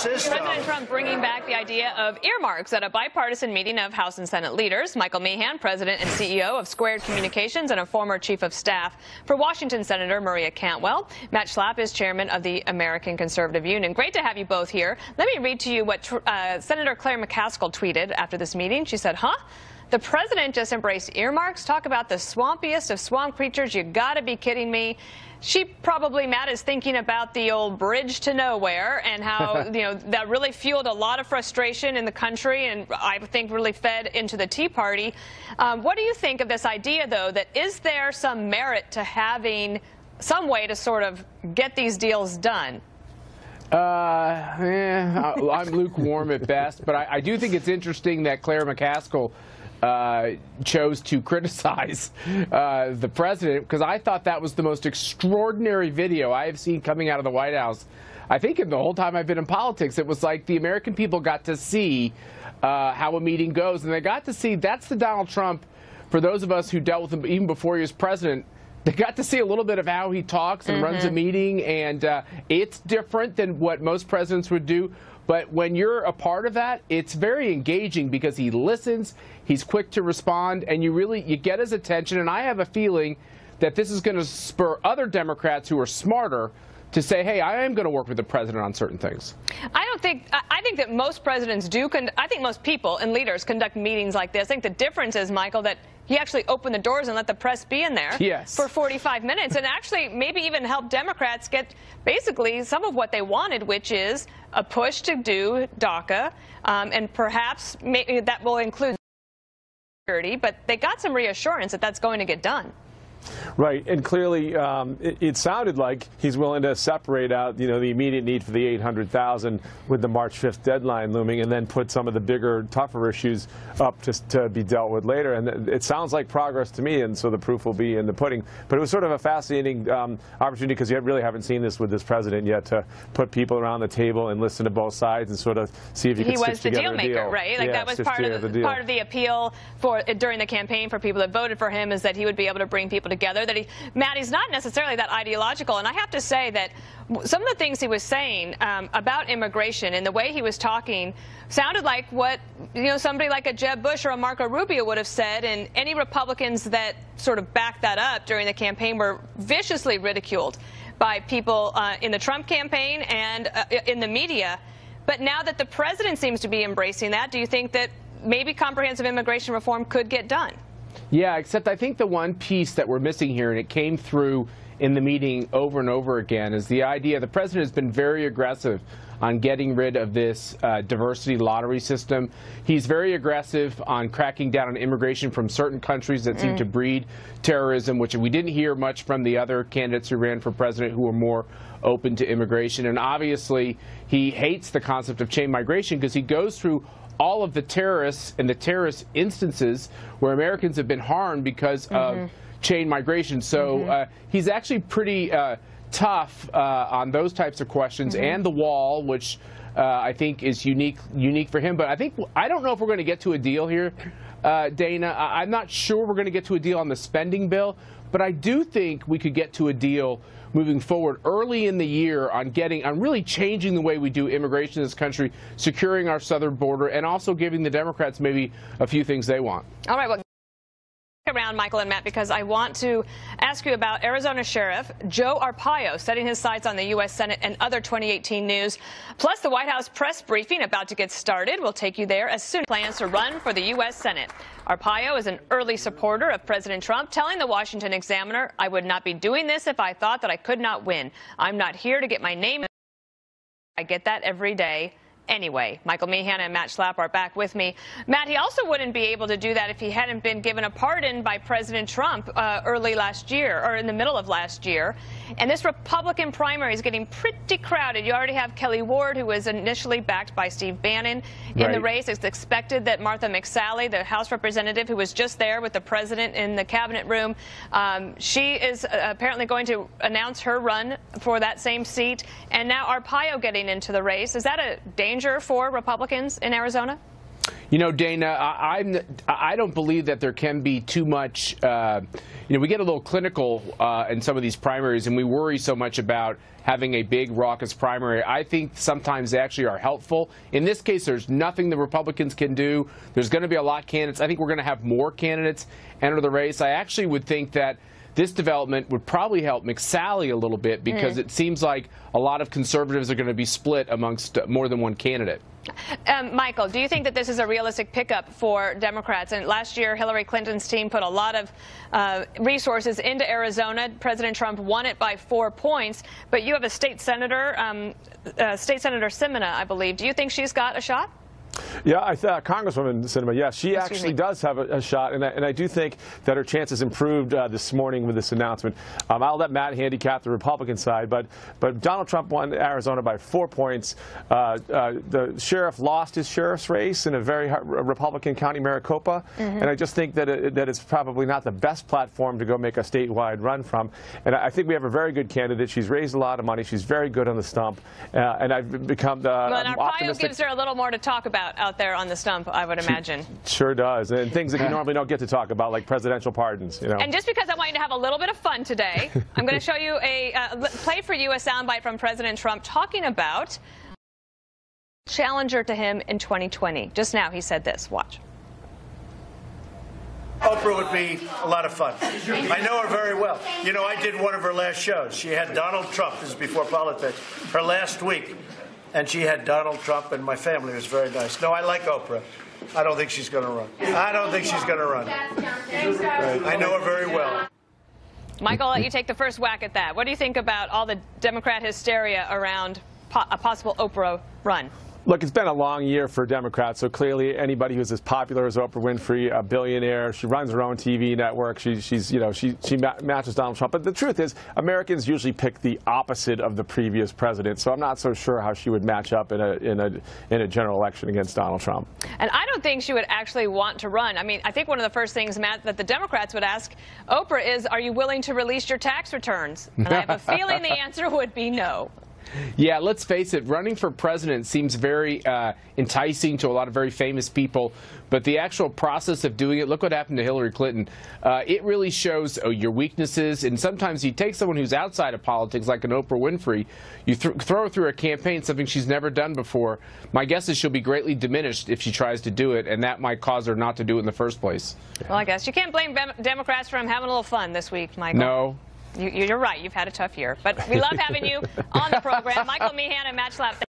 system. President Trump bringing back the idea of earmarks at a bipartisan meeting of House and Senate leaders. Michael Meehan, president and CEO of Squared Communications and a former chief of staff for Washington Senator Maria Cantwell. Matt Schlapp is chairman of the American Conservative Union. Great to have you both here. Let me read to you what uh, Senator Claire McCaskill tweeted after this meeting. She said, huh? The president just embraced earmarks. Talk about the swampiest of swamp creatures. You got to be kidding me. She probably, Matt, is thinking about the old bridge to nowhere and how, you know, that really fueled a lot of frustration in the country and I think really fed into the Tea Party. Um, what do you think of this idea, though, that is there some merit to having some way to sort of get these deals done? Uh, eh, I'm lukewarm at best, but I, I do think it's interesting that Claire McCaskill uh, chose to criticize uh, the president because I thought that was the most extraordinary video I have seen coming out of the White House. I think in the whole time I've been in politics, it was like the American people got to see uh, how a meeting goes, and they got to see that's the Donald Trump. For those of us who dealt with him even before he was president, they got to see a little bit of how he talks and mm -hmm. runs a mm-hmm. meeting, and uh, it's different than what most presidents would do. But when you're a part of that, it's very engaging because he listens, he's quick to respond, and you really you get his attention. And I have a feeling that this is going to spur other Democrats who are smarter to say, hey, I am going to work with the president on certain things? I don't think, I think that most presidents do, I think most people and leaders conduct meetings like this. I think the difference is, Michael, that he actually opened the doors and let the press be in there yes. for 45 minutes and actually maybe even help Democrats get basically some of what they wanted, which is a push to do DACA, um, and perhaps that will include security, but they got some reassurance that that's going to get done. Right, and clearly um, it, it, sounded like he's willing to separate out, you know, the immediate need for the 800,000 with the March 5th deadline looming, and then put some of the bigger, tougher issues up to, to be dealt with later. And it sounds like progress to me, and so the proof will be in the pudding. But it was sort of a fascinating um, opportunity because you really haven't seen this with this president yet to put people around the table and listen to both sides and sort of see if you he can stitch together a deal. He was the deal maker, right? Like yeah, that was part of the, part of the appeal for during the campaign for people that voted for him is that he would be able to bring people together. That he, Matt, he's not necessarily that ideological. And I have to say that some of the things he was saying um, about immigration and the way he was talking sounded like what you know somebody like a Jeb Bush or a Marco Rubio would have said. And any Republicans that sort of backed that up during the campaign were viciously ridiculed by people uh, in the Trump campaign and uh, in the media. But now that the president seems to be embracing that, do you think that maybe comprehensive immigration reform could get done? Yeah, except I think the one piece that we're missing here, and it came through in the meeting over and over again, is the idea the president has been very aggressive on getting rid of this uh, diversity lottery system. He's very aggressive on cracking down on immigration from certain countries that mm. seem to mm. breed terrorism, which we didn't hear much from the other candidates who ran for president who were more open to immigration. And obviously, he hates the concept of chain migration because he goes through all of the terrorists and the terrorist instances where Americans have been harmed because mm -hmm. of mm-hmm. chain migration. So mm -hmm. uh, he's actually pretty uh, tough uh, on those types of questions mm -hmm. and the wall, which uh, I think is unique unique for him. But I think I don't know if we're going to get to a deal here, uh, Dana. I, I'm not sure we're going to get to a deal on the spending bill, but I do think we could get to a deal moving forward early in the year on getting on really changing the way we do immigration in this country, securing our southern border, and also giving the Democrats maybe a few things they want. All right. Well around, Michael and Matt, because I want to ask you about Arizona Sheriff Joe Arpaio setting his sights on the U.S. Senate and other 2018 news. Plus, the White House press briefing about to get started. We'll take you there as soon as plans to run for the U.S. Senate. Arpaio is an early supporter of President Trump, telling the Washington Examiner, I would not be doing this if I thought that I could not win. I'm not here to get my name. I get that every day anyway. Michael Meehan and Matt Schlapp are back with me. Matt, he also wouldn't be able to do that if he hadn't been given a pardon by President Trump uh, early last year or in the middle of last year. And this Republican primary is getting pretty crowded. You already have Kelli Ward, who was initially backed by Steve Bannon in right. the race. It's expected that Martha McSally, the House representative who was just there with the president in the cabinet room, um, she is uh, apparently going to announce her run for that same seat. And now Arpaio getting into the race. Is that a danger for Republicans in Arizona? You know, Dana, I, I'm I don't believe that there can be too much. Uh, you know, we get a little clinical uh, in some of these primaries, and we worry so much about having a big raucous primary. I think sometimes they actually are helpful. In this case, there's nothing the Republicans can do. There's going to be a lot of candidates. I think we're going to have more candidates enter the race. I actually would think that this development would probably help McSally a little bit because mm. it seems like a lot of conservatives are going to be split amongst more than one candidate. Um, Michael, do you think that this is a realistic pickup for Democrats? And last year, Hillary Clinton's team put a lot of uh, resources into Arizona. President Trump won it by four points. But you have a state senator, um, uh, State Senator Sinema, I believe. Do you think she's got a shot? Yeah, I thought Congresswoman Sinema, Yeah, she Excuse actually me. does have a, a shot, and I, and I, do think that her chances improved uh, this morning with this announcement. Um, I'll let Matt handicap the Republican side, but but Donald Trump won Arizona by four points. Uh, uh, the sheriff lost his sheriff's race in a very Republican county, Maricopa, mm -hmm. and I just think that it, that it's probably not the best platform to go make a statewide run from. And I think we have a very good candidate. She's raised a lot of money. She's very good on the stump, uh, and I've become the. Well, and Arpaio gives her a little more to talk about about out there on the stump, I would imagine. Sure does, and things that you normally don't get to talk about, like presidential pardons. You know. And just because I want you to have a little bit of fun today, I'm going to show you a uh, play for you a soundbite from President Trump talking about challenger to him in 2020. Just now, he said this. Watch. Oprah would be a lot of fun. I know her very well. You know, I did one of her last shows. She had Donald Trump, this is before politics, her last week and she had Donald Trump, and my family was very nice. No, I like Oprah. I don't think she's going to run. I don't think she's going to run. I know her very well. Michael, I'll let you take the first whack at that. What do you think about all the Democrat hysteria around po a possible Oprah run? Look, it's been a long year for Democrats, so clearly anybody who's as popular as Oprah Winfrey, a billionaire, she runs her own TV network, she, she's, you know, she, she matches Donald Trump. But the truth is, Americans usually pick the opposite of the previous president, so I'm not so sure how she would match up in a, in a, in a general election against Donald Trump. And I don't think she would actually want to run. I mean, I think one of the first things, Matt, that the Democrats would ask Oprah is, are you willing to release your tax returns? And I have a feeling the answer would be no. Yeah, let's face it, running for president seems very uh, enticing to a lot of very famous people, but the actual process of doing it, look what happened to Hillary Clinton. Uh, it really shows oh, your weaknesses, and sometimes you take someone who's outside of politics, like an Oprah Winfrey, you th throw her through a campaign, something she's never done before. My guess is she'll be greatly diminished if she tries to do it, and that might cause her not to do it in the first place. Well, I guess you can't blame Democrats for having a little fun this week, Michael. No, you, are right. You've had a tough year. But we love having you on the program. Michael Meehan and Matt Schlapp.